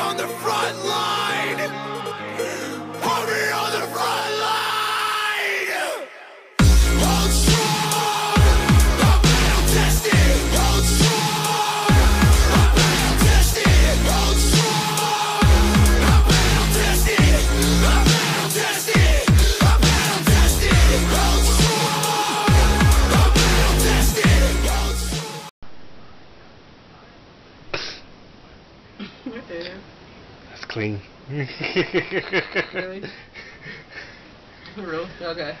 on the front line. Really? Really? Okay.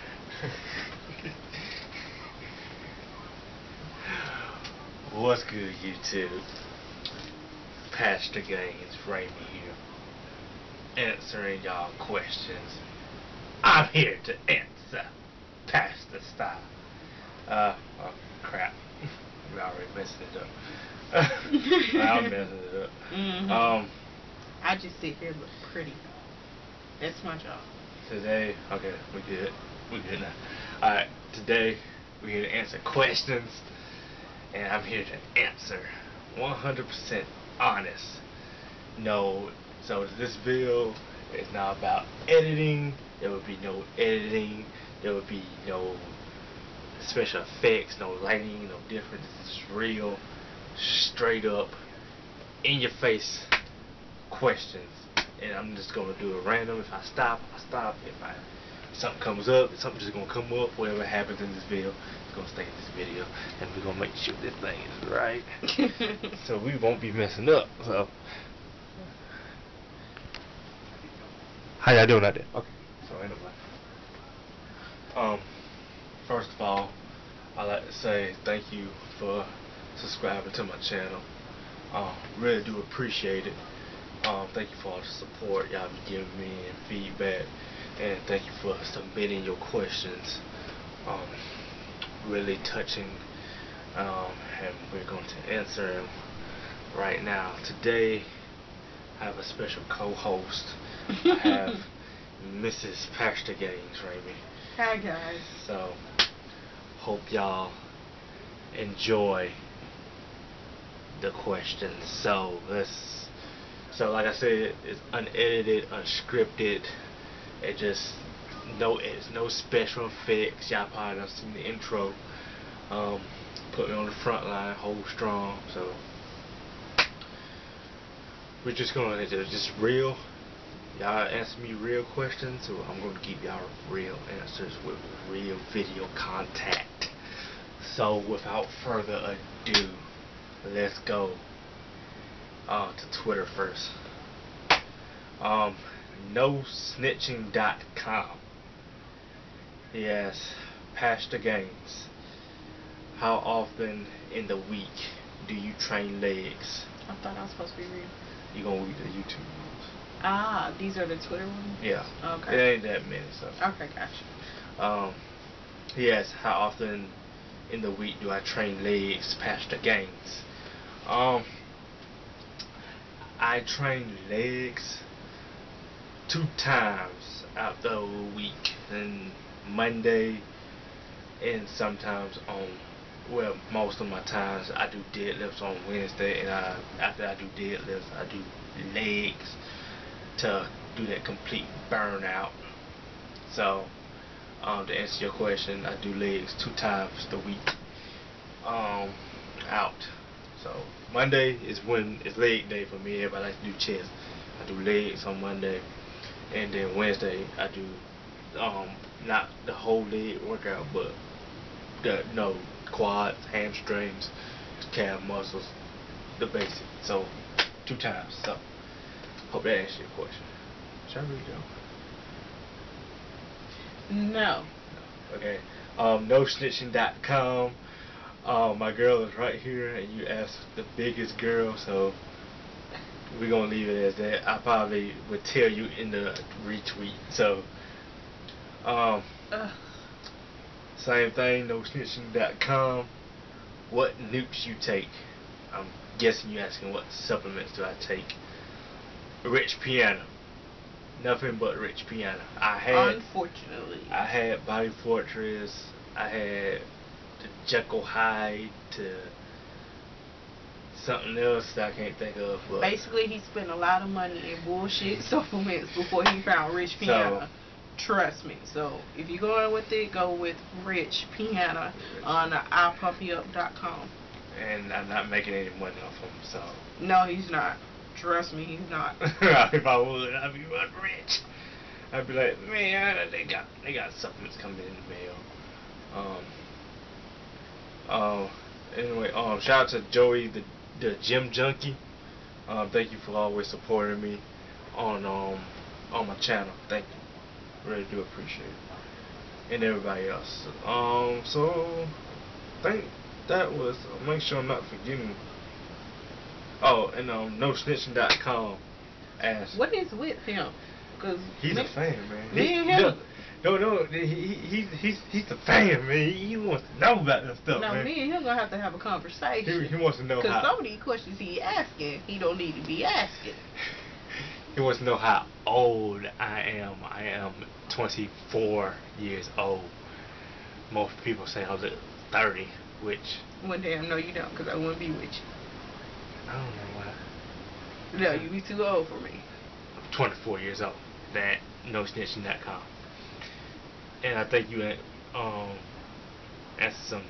What's good, YouTube? Pastor Gainz, Raymond here, answering y'all questions. I'm here to answer, Pastor style. Uh, oh, crap. We already messing it up. I'm messing it up. Mhm. Um, I just sit here and look pretty. That's my job. Today, okay, we good. We good now. Alright, today we're here to answer questions, and I'm here to answer 100% honest. No, so this video is not about editing. There will be no editing. There will be no special effects, no lighting, no difference. Is real, straight up, in your face questions, and I'm just gonna do it random. If I stop, I stop. If I if something comes up, if something's just gonna come up. Whatever happens in this video, it's gonna stay in this video, and we're gonna make sure this thing is right, so we won't be messing up. So, how y'all doing out there? Okay, so ain't nobody. Um, first of all, I like to say thank you for subscribing to my channel. Um, really do appreciate it. Um, thank you for all the support y'all be giving me and feedback, and thank you for submitting your questions. Um, really touching, um, and we're going to answer them right now. Today, I have a special co-host. I have Mrs. Pastor Gainz, Raymond. Hi guys. So, hope y'all enjoy the questions. So, let's. So, like I said, it's unedited, unscripted. It just no, it's no special effects. Y'all probably done seen the intro. Um, put me on the front line, hold strong. So, we're just gonna just real. Y'all ask me real questions, so I'm gonna give y'all real answers with real video contact. So without further ado, let's go uh, to Twitter first. Um, NoSnitching.com. Yes, Pastor Gainz. How often in the week do you train legs? I thought I was supposed to be reading. You gonna read the YouTube ones? Ah, these are the Twitter ones? Yeah. Okay. It ain't that many, so. Okay, gotcha. Um, yes, how often in the week do I train legs past the games? Um, I train legs two times out the week, and Monday, and sometimes on, well, most of my times I do deadlifts on Wednesday, and I, after I do deadlifts, I do legs to do that complete burnout. So, um, to answer your question, I do legs two times the week. Um, out. So Monday is when it's leg day for me. Everybody likes to do chest. I do legs on Monday, and then Wednesday I do um not the whole leg workout, but the no quads, hamstrings, calf muscles, the basic. So two times. So hope that answers your question. Should I read? No. Okay. Um, NoSnitching.com. Um, my girl is right here, and you asked the biggest girl, so we're gonna leave it as that. I probably would tell you in the retweet. So, um, same thing. NoSnitching.com. What nukes you take? I'm guessing you asking what supplements do I take? Rich Piana. Nothing but rich Piana. I had. Unfortunately. I had Body Fortress. I had the Jekyll Hyde to something else that I can't think of. But Basically, he spent a lot of money in bullshit supplements before he found Rich Piana. Trust me. So if you're going with it, go with Rich Piana on iPumpYup.com. and I'm not making any money off him. So No, he's not. Trust me, he's not. if I would, I'd be rich. I'd be like, man, they got they got supplements coming in the mail. Um. Oh, anyway, um, shout out to Joey, the the gym junkie. Um, thank you for always supporting me on um on my channel. Thank you, really do appreciate it, and everybody else. Um, so I think that was. Make sure I'm not forgetting. Oh, and um, NoSnitching.com asked. What is with him? Cause He's me- a fan, man. me He- and him- No, no, he, he, he's he's a fan, man. He wants to know about this stuff, No, man. me and him gonna have to have a conversation. he wants to know Because how. some of these questions he asking, he don't need to be asking. He wants to know how old I am. I am 24 years old. Most people say I was 30, which One day I know you don't, because I wouldn't be with you. I don't know why. No, you be too old for me. I'm 24 years old. That no NoSnitching.com. And I think you um asked some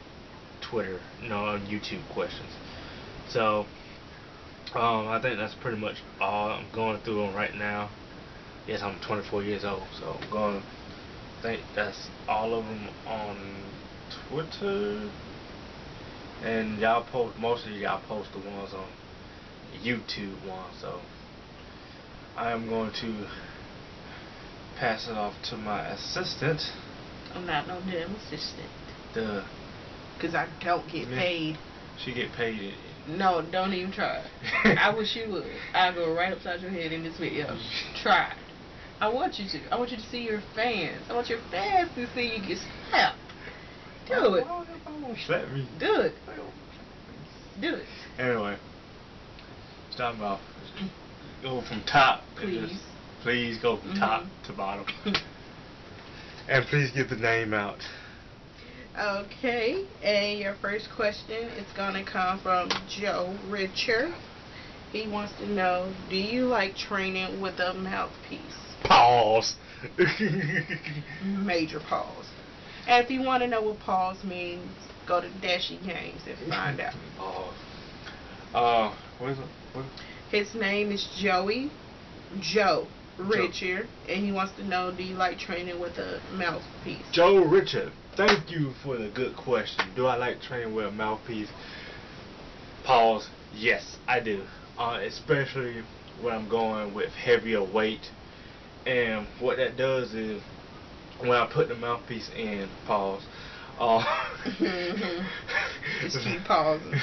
Twitter, no, YouTube questions. So, um, I think that's pretty much all I'm going through them right now. Yes, I'm 24 years old, so I'm going. Think that's all of them on Twitter. And y'all post most of y'all post the ones on YouTube one, so I am going to pass it off to my assistant, I'm not no damn assistant. the Because I don't get Man. paid. she get paid. No, don't even try. I wish you would. I'll go right upside your head in this video. Try. I want you to. I want you to see your fans. I want your fans to see you get slapped. Do it. Slap me? Do it. Do it. Anyway, starting off. Go from top. and Please. Just- please go from top Mhm. to bottom. and please get the name out. Okay, and your first question is gonna come from Joe Richard. He wants to know, do you like training with a mouthpiece? Pause. Major pause. And if you want to know what pause means, go to Dashy Games and find out. Pause. Uh, what is it? What? His name is Joey Joe Richard, and he wants to know, do you like training with a mouthpiece? Joe Richard, thank you for the good question. Do I like training with a mouthpiece? Pause. Yes, I do. Uh, especially when I'm going with heavier weight. And what that does is when I put the mouthpiece in, pause. Uh, Mhm. Just keep pausing.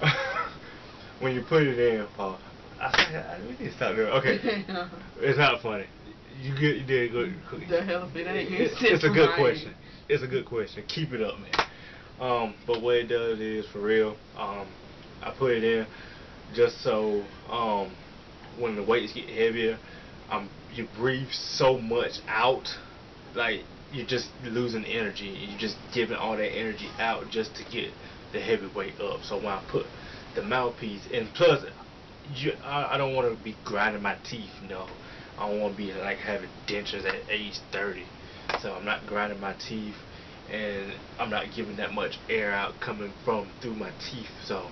when you put it in, pause. I I, we need to stop doing. Okay, it's not funny. You get you did good. The hell if it ain't. It's, It's it's a good question. It's a good question. Keep it up, man. Um, but what it does is for real. Um, I put it in just so um, when the weights get heavier, um, you breathe so much out, like you're just losing energy. You're just giving all that energy out just to get the heavy weight up. So when I put the mouthpiece, and plus, you, I, I don't want to be grinding my teeth. Know, I don't want to be like having dentures at age 30. So I'm not grinding my teeth, and I'm not giving that much air out coming from through my teeth. So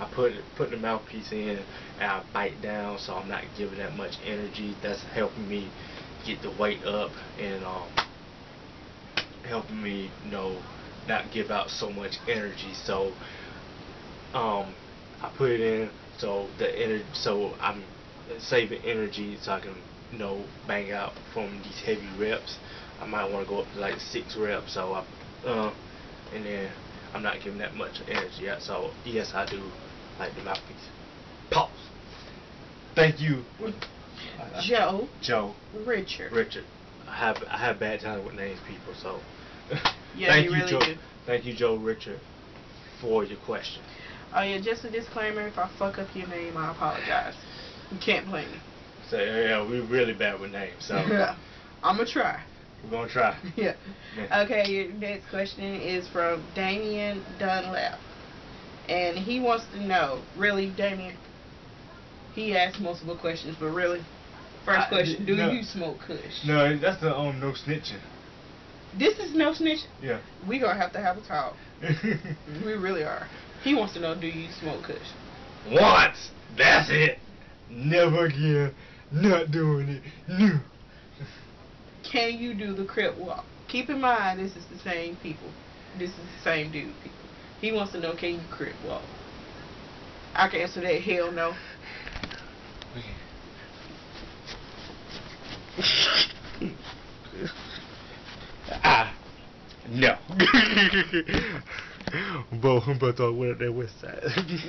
I put put the mouthpiece in, and I bite down, so I'm not giving that much energy. That's helping me get the weight up and um, helping me, you know, not give out so much energy. So um, I put it in so the energy, so I'm saving energy so I can, you know, bang out from these heavy reps. I might want to go up to like six reps, so I, uh, and then I'm not giving that much energy out. So yes, I do like the mouthpiece. Pause. Thank you, Joe Joe Richard. Richard. I have I have bad times with names, people. So Yeah, thank you you, really Joe. do. Thank you, Joe Richard, for your question. Oh yeah, just a disclaimer, if I fuck up your name, I apologize. You can't blame me. So yeah, we're really bad with names, so I'ma try. we're gonna try. Yeah. Yeah. Okay, your next question is from Damian Dunlap. and he wants to know, really, Damien. He asked multiple questions, but really, first I- question: Do no. you smoke Kush? No, that's the um no snitching. This is no snitch. Yeah. We gonna have to have a talk. We really are. He wants to know: Do you smoke Kush? Once. That's it. Never again. Not doing it. No. Can you do the crip walk? Keep in mind, this is the same people. This is the same dude. People. He wants to know: Can you crip walk? I can answer that. Hell no. Ah. No. but but uh, what that west side.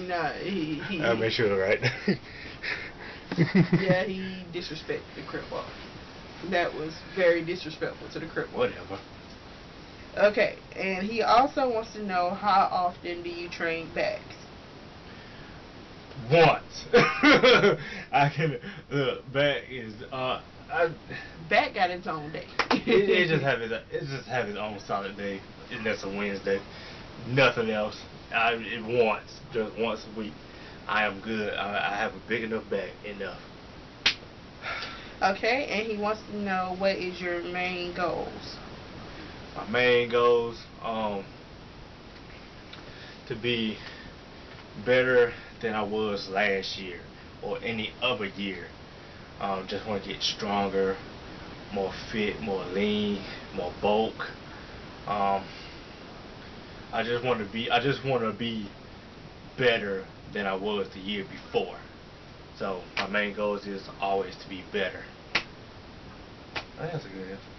Nah, he he. I'll make sure right. Yeah, he disrespected the crip walk. That was very disrespectful to the crip walk. Whatever. Okay, and he also wants to know how often do you train backs? Once. I can. Look, back is uh. I, Back got its own day. it, it just have its it just have its own solid day, and that's a Wednesday. Nothing else. I it once, just once a week. I am good. I, I have a big enough back. Enough. Okay, and he wants to know what is your main goals. My main goals, um, to be better than I was last year or any other year. Um, just want to get stronger, more fit, more lean, more bulk. Um, I just want to be. I just want to be better than I was the year before. So my main goal is always to be better. That's a good answer.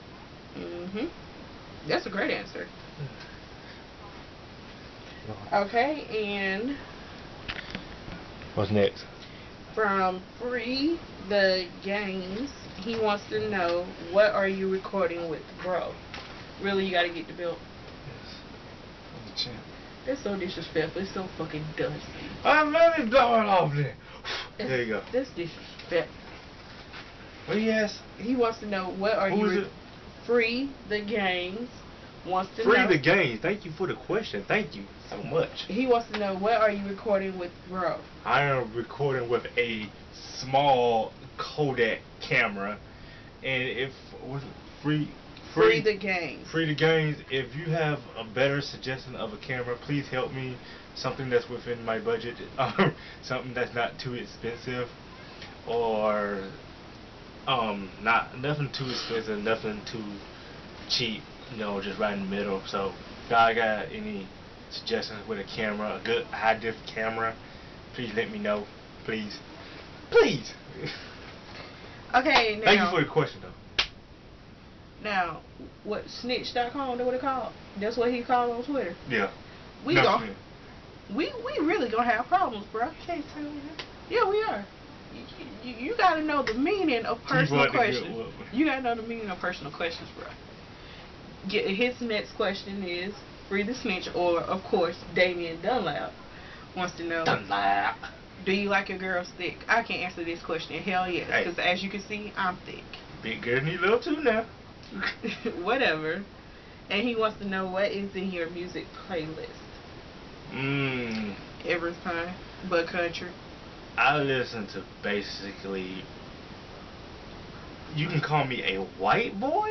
Mhm. That's a great answer. Okay, and What's next? from Free the Games, he wants to know what are you recording with, bro? Really, you gotta get the bill. Yes. Champ. That's so disrespectful. It's so fucking dusty. I'm let it off there. There you go. That's disrespectful. What you ask? He wants to know what are Who you is it? Free the Games wants to Free know. the games. Thank you for the question. Thank you so much. He wants to know what are you recording with, bro? I am recording with a small Kodak camera, and if was it free, Free the Games. free the games. If you have a better suggestion of a camera, please help me. Something that's within my budget, um, something that's not too expensive, or um, not nothing too expensive, nothing too cheap. You know, just right in the middle. So, if y'all got any suggestions with a camera, a good high def camera, please let me know, please, please. Okay, now, Thank you for the question, though. Now, what snitch.com? That what it called? That's what he called on Twitter. Yeah. We No, gon' yeah. we we really gonna have problems, bro. Can't tell me that. Yeah, we are. You, you, you gotta know the meaning of personal want questions. You gotta know the meaning of personal questions, bro. Get, his next question is free the snitch, or of course Damian Dunlap wants to know. Dunlap. Do you like your girls thick? I can answer this question. Hell yes, Hey. because as you can see, I'm thick. Big girl need love too now. Whatever. And he wants to know what is in your music playlist. Mmm. Everything but country. I listen to basically. You can call me a white boy,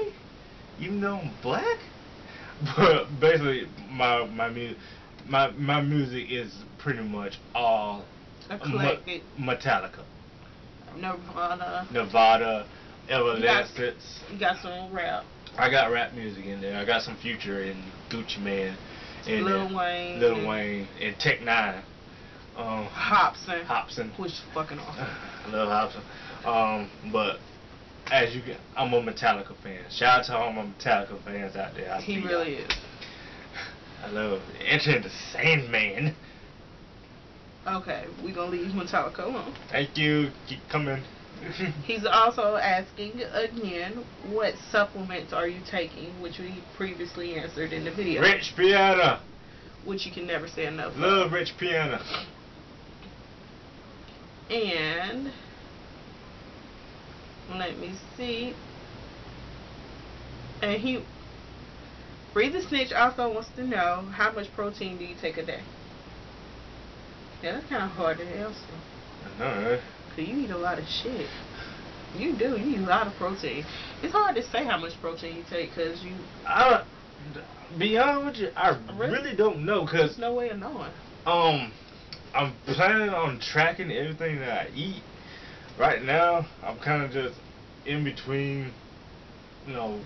even though I'm black. But basically, my my mu- my my music is pretty much all Eclectic. Me- Metallica, Nirvana. Nevada, Evanescence. You got some rap. I got rap music in there. I got some Future and Gucci Mane, and Lil Wayne. Lil Wayne, and Tech N9ne. Um, Hopsin. Hopsin. Which is fucking awesome. I love Hopsin. Um, but as you get, I'm a Metallica fan. Shout out to all my Metallica fans out there. I He see y'all. really is. I love entering the Sandman. Okay, we're gonna leave Metallica alone. Thank you. Keep coming. He's also asking again, what supplements are you taking, which we previously answered in the video, Rich Piana. which you can never say enough. of. Love Rich Piana. And let me see. And he, Free the Snitch also wants to know how much protein do you take a day? Yeah, that's kind of hard to answer. I know, Cause you eat a lot of shit. You do. You eat a lot of protein. It's hard to say how much protein you take because you. I be honest with you, I Really? really don't know There's because no way of knowing. um I'm planning on tracking everything that I eat. Right now, I'm kind of just in between, you know,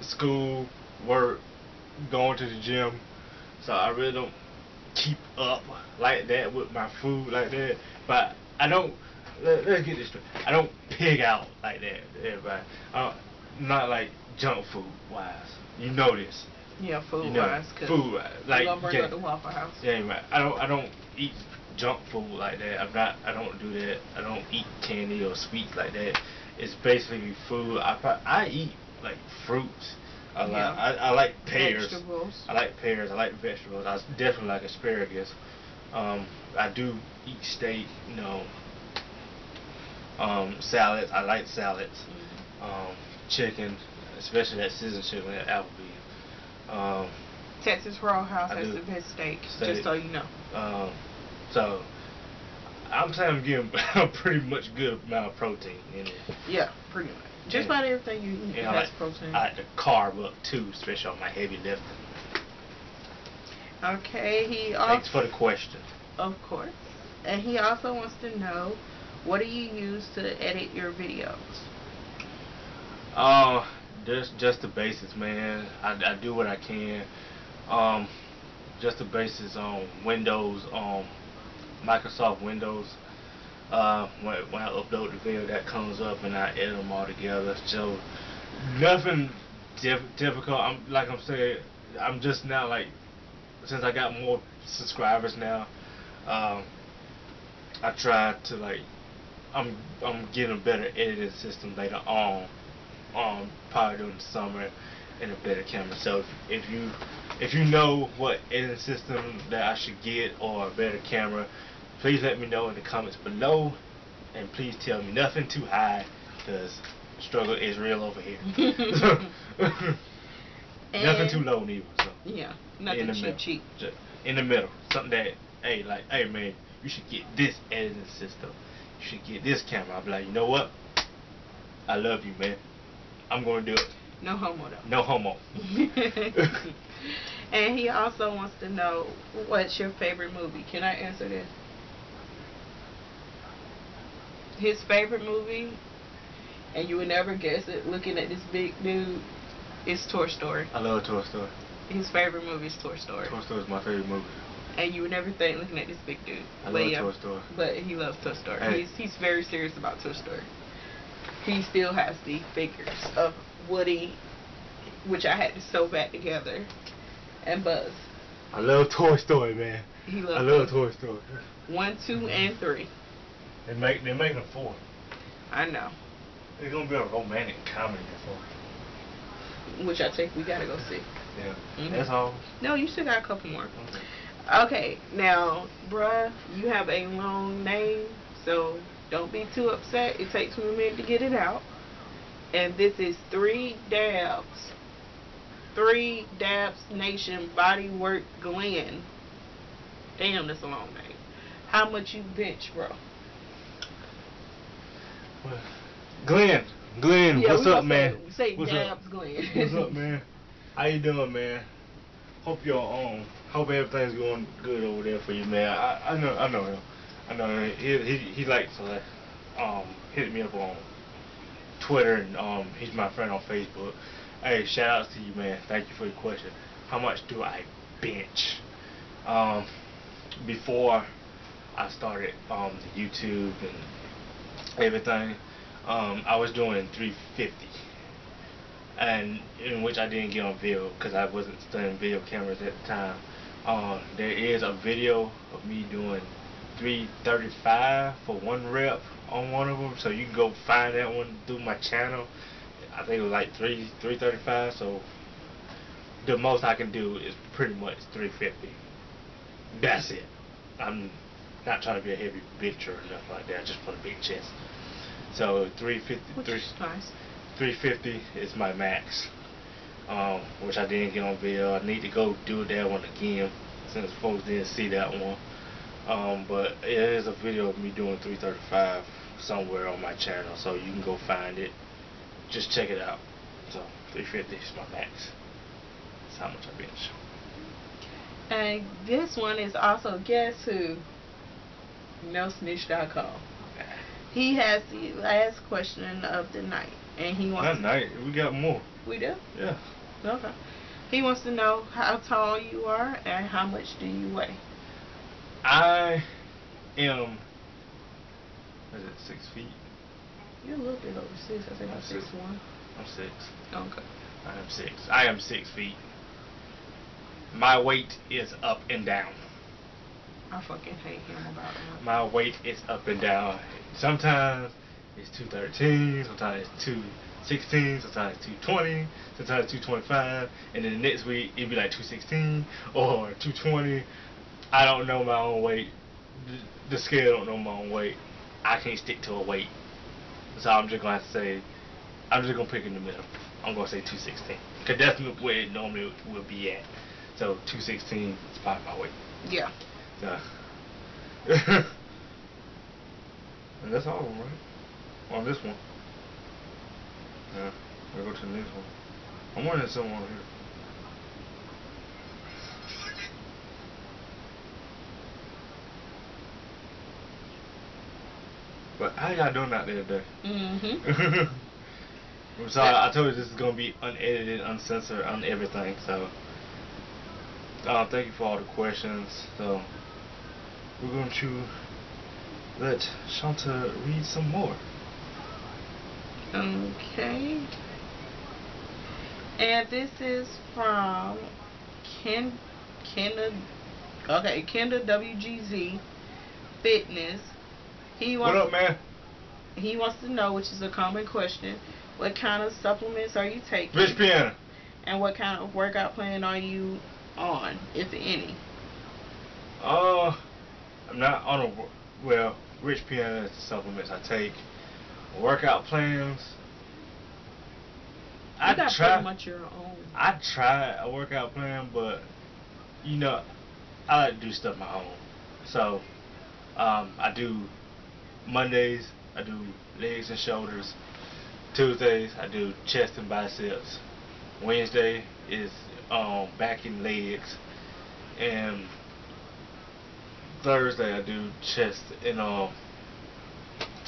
school, work, going to the gym. So I really don't keep up like that with my food like that. But I don't. Let, let's get this straight. I don't pig out like that. Everybody, uh, not like junk food wise. You know this. Yeah, food You know, wise. Food wise. Like you gonna bring yeah. up the Waffle House. Yeah. I don't I don't eat junk food like that. I'm not I don't do that. I don't eat candy or sweets like that. It's basically food. I I eat like fruits. I like Yeah. I, I like pears. Vegetables. I like pears. I like vegetables. I definitely like asparagus. Um, I do eat steak. You know. Um, salads. I like salads. Mhm. Um, chicken, especially that seasoned chicken at Applebee's. Um, Texas Roadhouse I has the best steak. Steak. Just so you know. Um, so I'm saying I'm getting a pretty much good amount of protein in it. Yeah, pretty much. Just Yeah. about everything you eat And I has like, protein. I like to carb up too, especially on my heavy lifting. okay, he Thanks for the question. of course, and he also wants to know, what do you use to edit your videos? Uh, just just the basics, man. I, I do what I can. Um, just the basics on Windows, um, Microsoft Windows. Uh, when, when I upload the video, that comes up and I edit them all together. So nothing diff- difficult. I'm like I'm saying, I'm just now like since I got more subscribers now. Um, I try to like I'm I'm getting a better editing system later on, um, probably during the summer, and a better camera. So if, if you if you know what editing system that I should get or a better camera, please let me know in the comments below, and please tell me nothing too high, cause struggle is real over here. nothing too low neither. So Yeah, in nothing the cheap, middle. cheap. In the middle. Something that, hey, like, hey, man, you should get this editing system. You should get this camera. I'll be like, you know what? I love you, man. I'm going to do it. No homo though. No homo. and he also wants to know what's your favorite movie. Can I answer this? His favorite movie, and you would never guess it looking at this big dude, is Toy Story. I love Toy Story. His favorite movie is Toy Story. Toy Story is my favorite movie. And you would never think looking at this big dude. I but love yeah, Toy Story. But he loves Toy Story. Hey. He's he's very serious about Toy Story. He still has the figures of Woody, which I had to sew back together, and Buzz. I love Toy Story, man. He loves I love Toy- Toy Story. one, two, and three. They make they're making a four. I know. It's gonna be a romantic comedy for. Which I think we gotta go see. Yeah. Mhm. That's all. No, you still got a couple more. Okay. Okay, now, bruh, you have a long name, so don't be too upset. It takes me a minute to get it out. And this is Three Dabs. Three Dabs Nation Bodywork Glenn. Damn, that's a long name. How much you bench, bro? Glenn, Glenn, Yeah, what's up, man? Say, say what's Dabs up? Glenn. What's up, man? How you doing, man? Hope you're um. Hope everything's going good over there for you, man. I, I know I know him. I know him. He he he likes to um hit me up on Twitter and um he's my friend on Facebook. Hey, shout outs to you, man. Thank you for the question. How much do I bench? Um, before I started um the YouTube and everything, um I was doing 350 and in which I didn't get on video because I wasn't studying video cameras at the time. Um, there is a video of me doing 335 for one rep on one of them, so you can go find that one through my channel. I think it was like three 335. So the most I can do is pretty much 350. That's it. I'm not trying to be a heavy bitch or nothing like that. I just want a big chest. So 350, Which three- is nice. 350 is my max, um, which I didn't get on video. I need to go do that one again since folks didn't see that one. Um, but it is a video of me doing 335 somewhere on my channel, so you can go find it. Just check it out. So 350 is my max. That's how much I bench. And this one is also guess who? NoSnitch.com. He has the last question of the night, and he wants. That night we got more. We do. Yeah. Okay. He wants to know how tall you are and how much do you weigh. I am. Is it six feet? You're a little bit over six. I think I'm I'm six six. one. I'm six. Okay. I am six. I am six feet. My weight is up and down. I fucking hate him about that. My weight is up and down. Sometimes it's 213, sometimes it's 216, sometimes it's 220, sometimes it's 225, and then the next week it'd be like 216 or 220. I don't know my own weight. The, scale don't know my own weight. I can't stick to a weight. So I'm just gonna say, I'm just gonna pick in the middle. I'm gonna say 216. Cause that's where it normally would be at. So 216 is probably my weight. Yeah. Yeah. and that's all right? On this one. Yeah. We'll go to the next one. I'm wondering something on here. But how y'all doing out there today? Mm-hmm. I'm sorry, I told you this is gonna be unedited, uncensored, on everything. So, uh, thank you for all the questions. So, we're going to let Shanta read some more. Okay. And this is from Ken Kenda okay, Kenda WGZ Fitness. He wants, What up, man? he wants to know, which is a common question, what kind of supplements are you taking? Rich Piana. And what kind of workout plan are you on, if any? Uh, I'm not on a well. Rich Piana is the supplements I take. Workout plans. You I got try. pretty much your own. I try a workout plan, but you know, I like to do stuff my own. So, um, I do Mondays. I do legs and shoulders. Tuesdays I do chest and biceps. Wednesday is um, back and legs, and Thursday I do chest and um,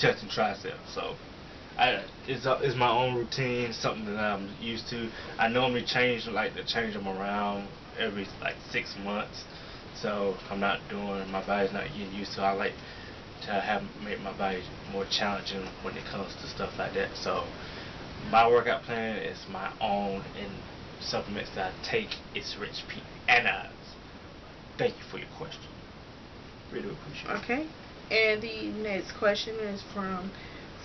chest and triceps. So I it's a, it's my own routine, something that I'm used to. I normally change like to change them around every like six months. So I'm not doing my body's not getting used to. I like to have make my body more challenging when it comes to stuff like that. So my workout plan is my own and supplements that I take is Rich Piana's. Thank you for your question. Really appreciate it. Okay. And the next question is from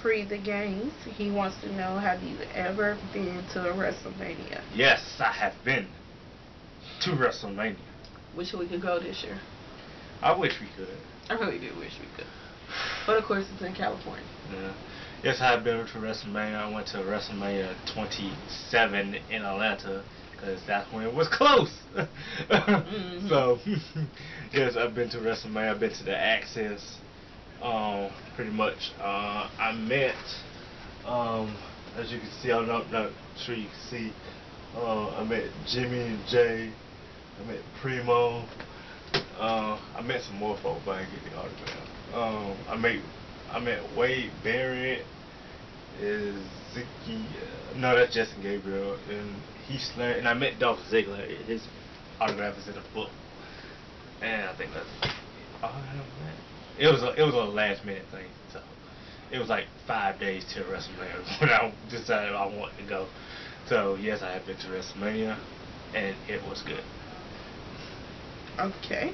Free the Games. He wants to know have you ever been to a WrestleMania? Yes, I have been to WrestleMania. Wish we could go this year. I wish we could. I really do wish we could. But of course it's in California. Yeah. Yes, I have been to WrestleMania. I went to WrestleMania 27 in Atlanta because that's when it was close. Mhm. So, yes, I've been to WrestleMania. I've been to the Access. Um, pretty much. Uh, I met, um, as you can see, I'm not, not sure you can see. Uh, I met Jimmy and Jey. I met Primo. Uh, I met some more folks, but I didn't get the autograph. Um, I met I met Wade Barrett, Ezekiel, no, that's Justin Gabriel, and Heath Slater, and I met Dolph Ziggler. His autograph is in the book, and I think that's all I have. It was a it was a last minute thing, so it was like five days to WrestleMania when I decided I wanted to go. So yes, I have been to WrestleMania, and it was good. Okay.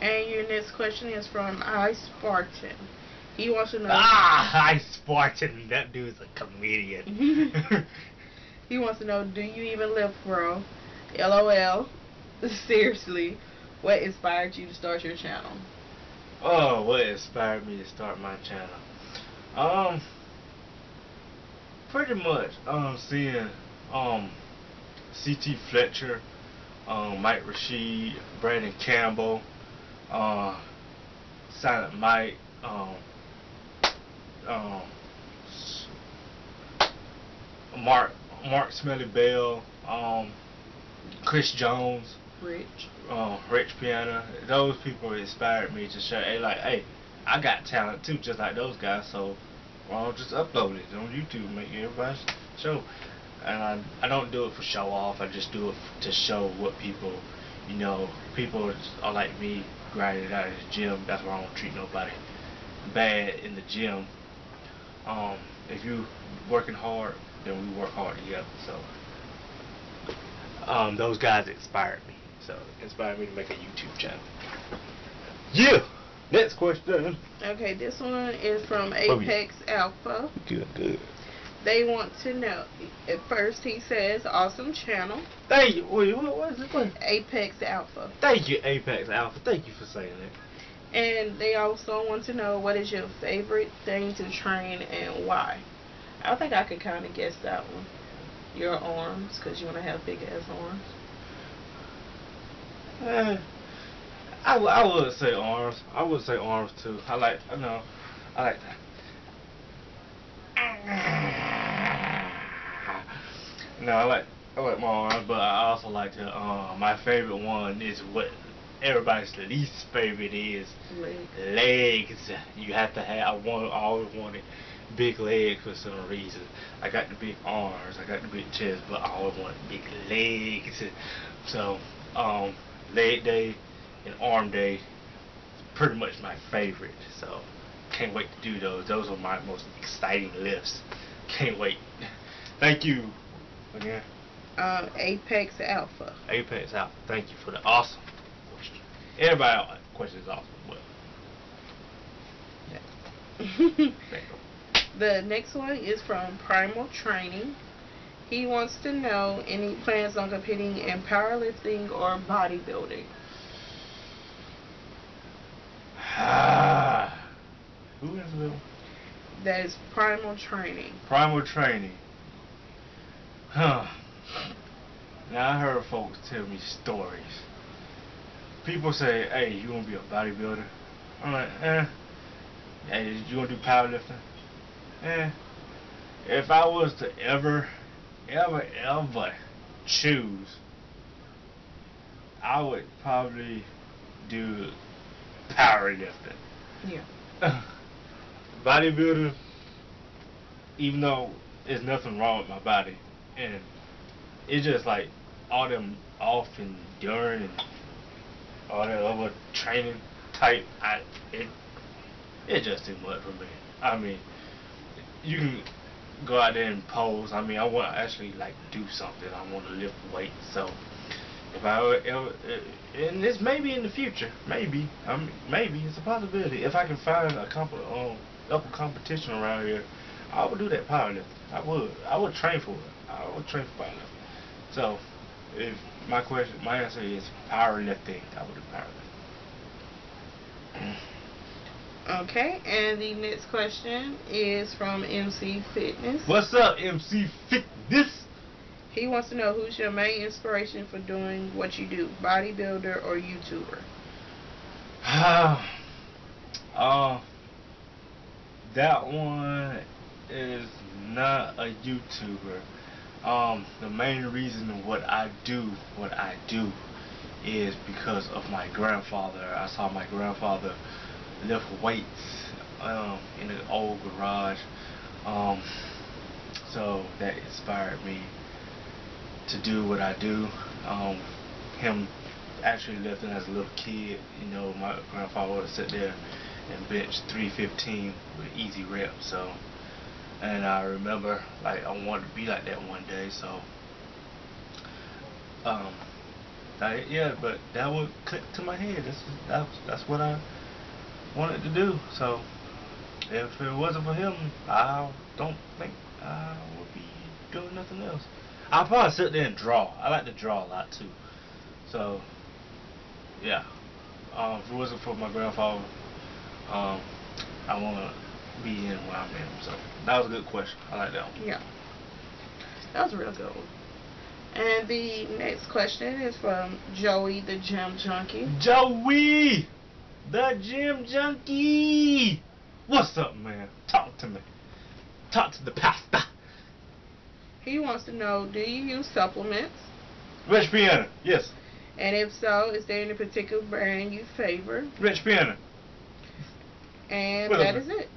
And your next question is from I Spartan. He wants to know Ah, hi Spartan. That dude's a comedian. He wants to know do you even live bro? LOL. Seriously. What inspired you to start your channel? Oh, what inspired me to start my channel? Um, pretty much um seeing um CT Fletcher, um Mike Rashid, Brandon Campbell, uh Silent Mike, um, um, Mark Mark Smelly Bell, um, Chris Jones, Rich. uh, Rich Piana. Those people inspired me to show, hey, like, hey, I got talent too, just like those guys. So, why don't just upload it on YouTube, make everybody show. And I, I don't do it for show off. I just do it to show what people, you know, people are like me, grinding out of the gym. That's why I don't treat nobody bad in the gym. Um, if you working hard, then we work hard together. So, um, those guys inspired me. So, inspired me to make a YouTube channel. Yeah. Next question. Okay, this one is from What we- Apex Alpha. Good, good. They want to know. At first, he says, "Awesome channel." Thank you. Wait, what was it? What? Apex Alpha. Thank you, Apex Alpha. Thank you for saying that. And they also want to know what is your favorite thing to train and why. I think I could kind of guess that one. Your arms, because you want to have big ass arms. Eh, I, w- I would say arms. I would say arms too. I like, I know, I like that. No, I like, I like my arms, but I also like to. Uh, my favorite one is what everybody's least favorite is Leg. legs. You have to have. I want. I always wanted big legs for some reason. I got the big arms. I got the big chest, but I always wanted big legs. So, um, leg day and arm day is pretty much my favorite. So, can't wait to do those. Those are my most exciting lifts. Can't wait. Thank you again, Um, Apex Alpha. Apex Alpha. Thank you for the awesome question. Everybody question is awesome. But thank you. the next one is from Primal Training. He wants to know any plans on competing in powerlifting or bodybuilding. Ah. Who is the That is Primal Training. primal training? Huh. Now I heard folks tell me stories. People say, "Hey, you wanna be a bodybuilder?" I'm like, "Eh." Hey, you wanna do powerlifting? Eh. If I was to ever, ever, ever choose, I would probably do powerlifting. Yeah. bodybuilder, even though there's nothing wrong with my body, and it's just like all them off and during and all that other training type, I it it's just too much for me. I mean, you can go out there and pose. I mean, I want to actually like do something. I want to lift weight. So if I ever, ever and this maybe in the future, maybe I mean, maybe it's a possibility. If I can find a comp um upper competition around here, I would do that powerlifting. I would. I would train for it. I would train for powerlifting. So if my question, my answer is powerlifting. I would do powerlifting. Okay, and the next question is from MC Fitness. What's up, MC Fitness? He wants to know who's your main inspiration for doing what you do, bodybuilder or YouTuber. uh, that one is not a YouTuber. Um, the main reason what I do what I do is because of my grandfather. I saw my grandfather lift weights um, in an old garage. Um, so that inspired me to do what I do. Um, him actually lifting as a little kid, you know, my grandfather would sit there and bench 315 with easy reps. So, and I remember like I wanted to be like that one day. So, um, I, yeah, but that would click to my head. That's that's that's what I wanted to do. So, if it wasn't for him, I don't think I would be doing nothing else. I'll probably sit there and draw. I like to draw a lot too. So, yeah. Um, if it wasn't for my grandfather, um, I want to be in where I'm in. So, that was a good question. I like that one. Yeah. That was a real good one. And the next question is from Joey the Gym Junkie. Joey! The Gym Junkie. What's up, man? Talk to me. Talk to the pastor. He wants to know, do you use supplements? Rich Piana. Yes. And if so, is there any particular brand you favor? Rich Piana. And What that up? is it.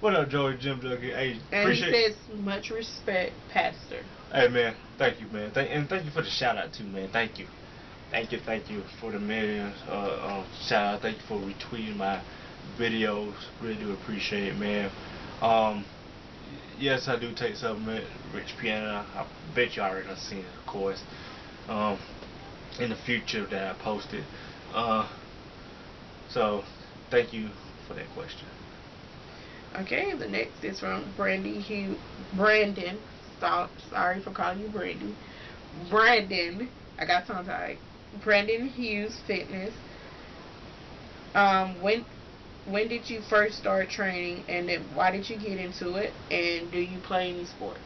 What up, Joey Gym Junkie? Hey, And appreciate. he says, much respect, Pastor. Hey man, thank you man, thank, and thank you for the shout out too man. Thank you, thank you, thank you for the millions uh, um, shout out. Thank you for retweeting my videos. Really do appreciate it, man. Um, yes, I do take supplement, Rich Piana. I bet you already done seen it, of course. Um, in the future that I posted. Uh, so thank you for that question. Okay, the next is from Brandy Hugh Brandon. Stop sorry for calling you Brandy. Brandon. I got tongue tied. Brandon Hughes Fitness. Um, when when did you first start training and then why did you get into it? And do you play any sports?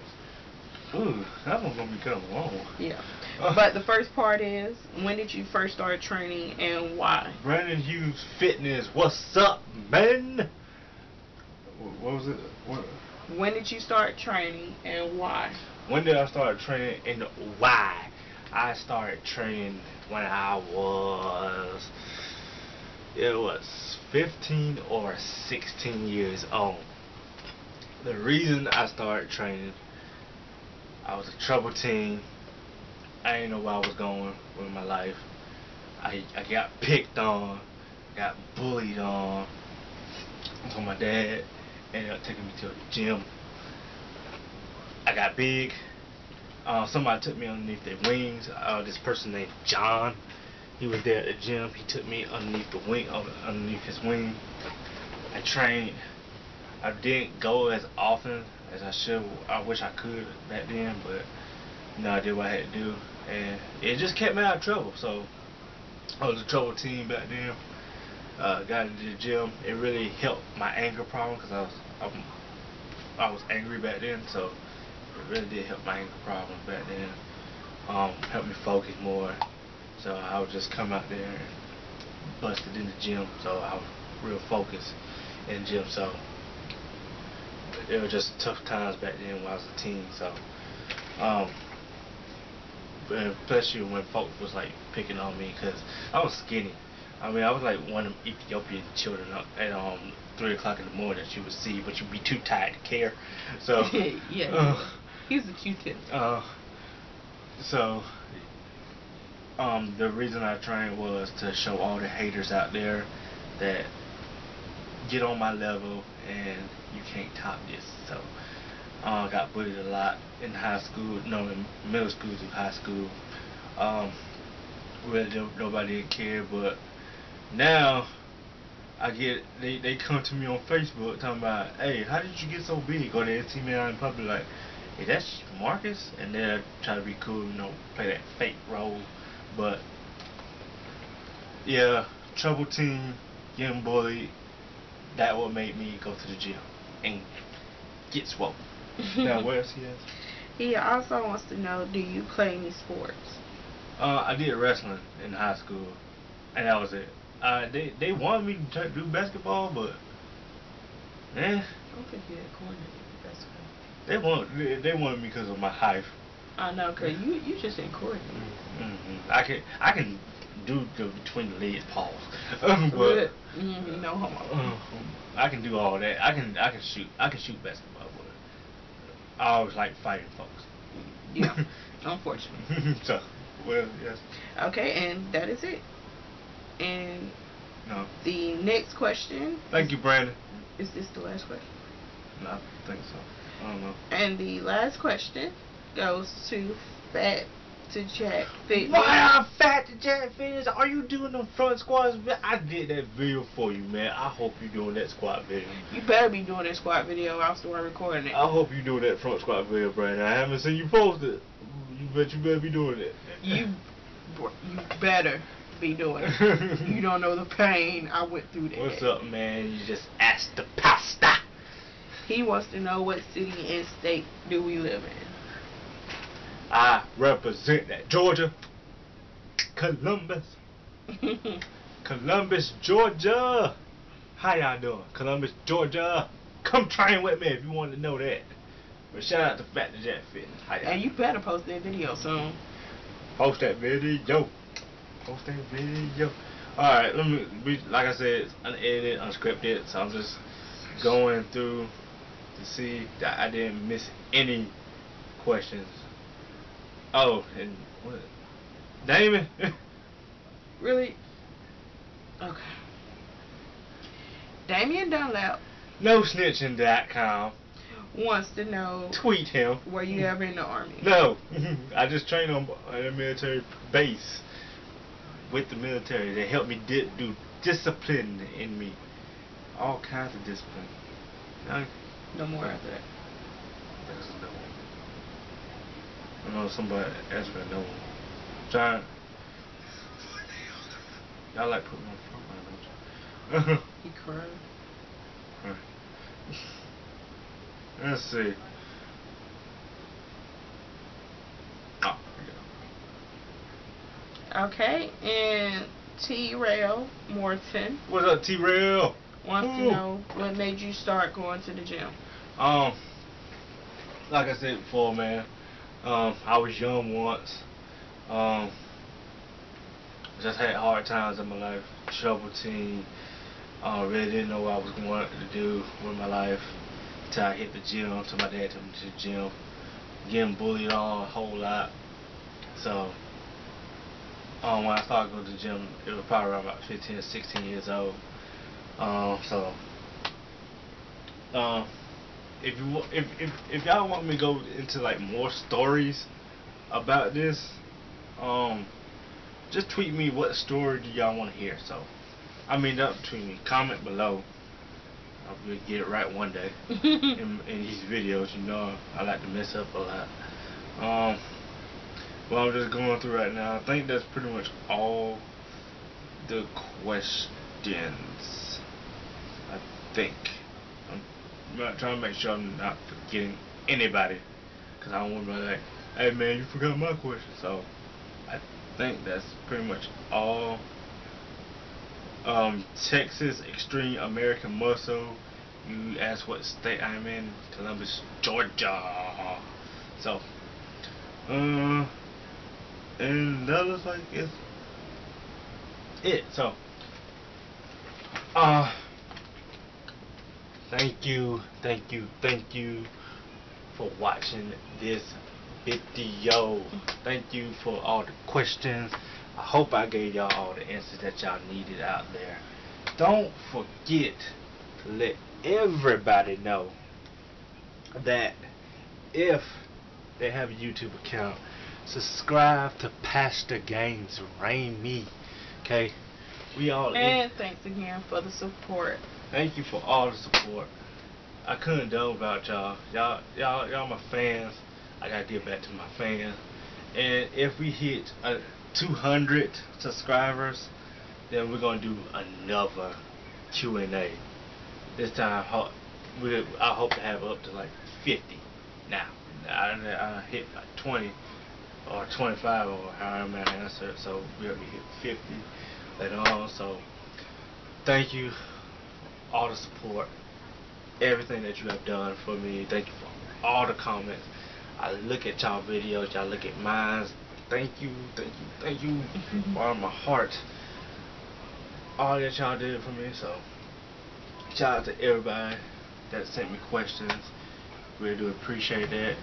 Ooh, that one's gonna be kind of long. Yeah. Uh, But the first part is when did you first start training and why? Brandon Hughes Fitness, what's up, man? What was it? What, When did you start training and why? when did I start training and why? I started training when I was, it was 15 or 16 years old. The reason I started training, I was a trouble teen. I didn't know where I was going with my life. I, I got picked on, got bullied on. So my dad ended up taking me to a gym. I got big. Uh, somebody took me underneath their wings. Uh, this person named John, he was there at the gym. He took me underneath the wing, uh, underneath his wing. I trained. I didn't go as often as I should. I wish I could back then, but you know I did what I had to do, and it just kept me out of trouble. So I was a trouble team back then. Uh, got into the gym. It really helped my anger problem because I was I'm, I was angry back then. So it really did help my anger problem back then. Um, helped me focus more. So I would just come out there and busted in the gym. So I was real focused in gym. So it was just tough times back then when I was a teen. So um, and especially when folks was like picking on me because I was skinny. I mean, I was like one of them Ethiopian children up at um three o'clock in the morning that you would see, but you'd be too tired to care. So yeah, uh, he's a Q-tip. uh, so um, the reason I trained was to show all the haters out there that get on my level and you can't top this. So uh, got bullied a lot in high school, no, in middle school through high school. Um, really, nobody didn't care, but now I get they they come to me on Facebook talking about, hey, how did you get so big? Or they see me out in public like, hey, that's Marcus, and they'll try to be cool, you know, play that fake role, but yeah, trouble team, getting bullied, that what made me go to the gym and get swole. now what else he has? He also wants to know, do you play any sports? Uh, I did wrestling in high school, and that was it. Uh, they they wanted me to try do basketball, but eh, I don't think you had coordinated with basketball. They want they, they wanted me because of my height. I know, cause you you just ain't coordinated. hmm I can I can do the between the legs pause, but mm, no homo. uh, I can do all that. I can I can shoot I can shoot basketball, but I always like fighting folks. Yeah, unfortunately. so well yes Okay, and that is it. And no the next question thank you Brandon. is this the last question? No, I think so. I don't. And the last question goes to Fat to Jack Fitness. Why I'm fat to Jack Fitness? Are you doing them front squats? I did that video for you, man. I hope you're doing that squat video. You better be doing that squat video. I was the one recording it. I hope you doing that front squat video, Brandon. I haven't seen you post it. You bet you better be doing it. You, you better be doing it. You don't know the pain I went through that. What's up, man? You just asked the pasta. He wants to know what city and state do we live in. I represent that Georgia, Columbus, Columbus, Georgia. How y'all doing? Columbus, Georgia. Come train with me if you want to know that. But shout out to Fat the Jet Fitness. How y'all? And you better post that video soon. Post that video. Post that video. Alright, let me, like I said, it's unedited, unscripted, so I'm just going through see that I didn't miss any questions. Oh, and what? Damon? Really? Okay. Damian Dunlap no snitching.com. wants to know Tweet him. were you ever in the army? No, I just trained on a military base with the military. They helped me di- do discipline in me, all kinds of discipline. No more after that. that's a no one. I know somebody asked for a no one. Trying. Y'all like putting on the front line, don't you? He cried. Let's see. Oh, Okay, and T. Rail Morton. What's up, T-Rail? Wants Ooh. to know what made you start going to the gym. Um, like I said before, man, um, I was young once. Um, just had hard times in my life. Trouble teen. Uh, really didn't know what I was going to do with my life. Till I hit the gym. Till my dad took me to the gym. Getting bullied on a whole lot. So, um, when I started going to the gym, it was probably around about 15 or 16 years old. Um, so, um, if you if if if y'all want me to go into like more stories about this, um, just tweet me what story do y'all want to hear. So, I mean, don't tweet me. Comment below. I'll be- get it right one day in, in these videos. You know, I like to mess up a lot. Um, well, I'm just going through right now. I think that's pretty much all the questions. Think. I'm trying to make sure I'm not forgetting anybody. Because I don't want to be like, hey man, you forgot my question. So, I think that's pretty much all. Um, Texas Extreme American Muscle. You asked what state I'm in. Columbus, Georgia. So, uh, and that looks like it's it. So, uh, thank you, thank you, thank you for watching this video. Thank you for all the questions. I hope I gave y'all all the answers that y'all needed out there. Don't forget to let everybody know that if they have a YouTube account, subscribe to Pastor Games Rain Me. Okay? We all in- and thanks again for the support. Thank you for all the support. I couldn't do without y'all. Y'all, y'all, y'all my fans. I gotta give back to my fans. And if we hit uh, 200 subscribers, then we're gonna do another Q and A. This time, I hope to have up to like 50. Now, I, I hit like 20 or 25 or however many I answered, so we'll be hit 50 later on. So, thank you all the support, everything that you have done for me. Thank you for all the comments. I look at y'all videos, y'all look at mine. Thank you, thank you, thank you from all my heart. All that y'all did for me. So shout out to everybody that sent me questions. Really do appreciate that.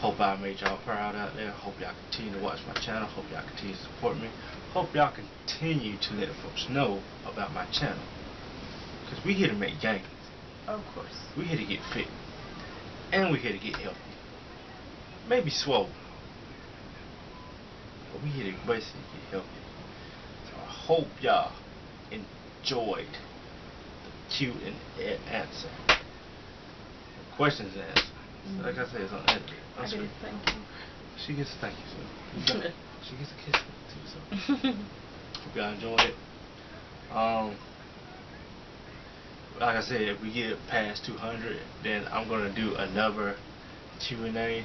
Hope I made y'all proud out there. Hope y'all continue to watch my channel. Hope y'all continue to support me. Hope y'all continue to let folks know about my channel. Cause we here to make gains. Of course. We here to get fit. And we here to get healthy. Maybe swole. But we here to basically get healthy. So I hope y'all enjoyed the Q and A answer. The questions and answer. Like I said, it's on edited. I Unscripted. did thank you. She gets a thank you, so she gets a kiss too, so hope y'all enjoyed it. Um like I said, if we get past 200, then I'm gonna do another Q&A.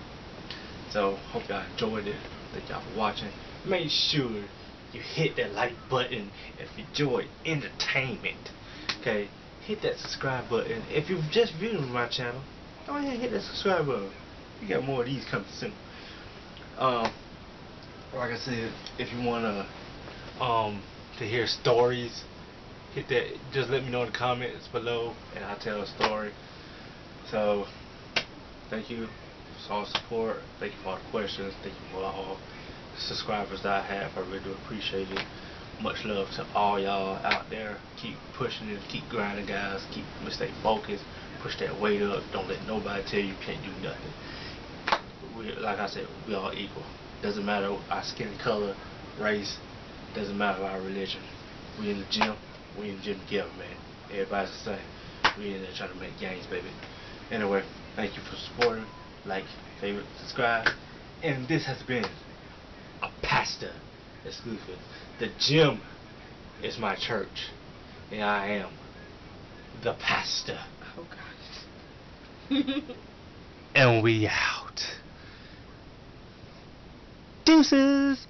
So hope y'all enjoyed it. Thank y'all for watching. Make sure you hit that like button if you enjoy entertainment. Okay, hit that subscribe button. If you've just viewed my channel, go ahead and hit that subscribe button. You got more of these coming soon. Um, like I said, if you wanna um to hear stories, hit that. Just let me know in the comments below, and I'll tell a story. So, thank you for all support. Thank you for all the questions. Thank you for all the subscribers that I have. I really do appreciate it. Much love to all y'all out there. Keep pushing it. Keep grinding, guys. Keep stay focused. Push that weight up. Don't let nobody tell you you can't do nothing. We, like I said, we all equal. Doesn't matter our skin color, race. Doesn't matter our religion. We in the gym. We in the gym together, man. Everybody's the same. We in there trying to make gains, baby. Anyway, thank you for supporting. Like, favorite, subscribe. And this has been a pastor exclusive. The gym is my church. And I am the pastor. Oh gosh. And we out. Deuces.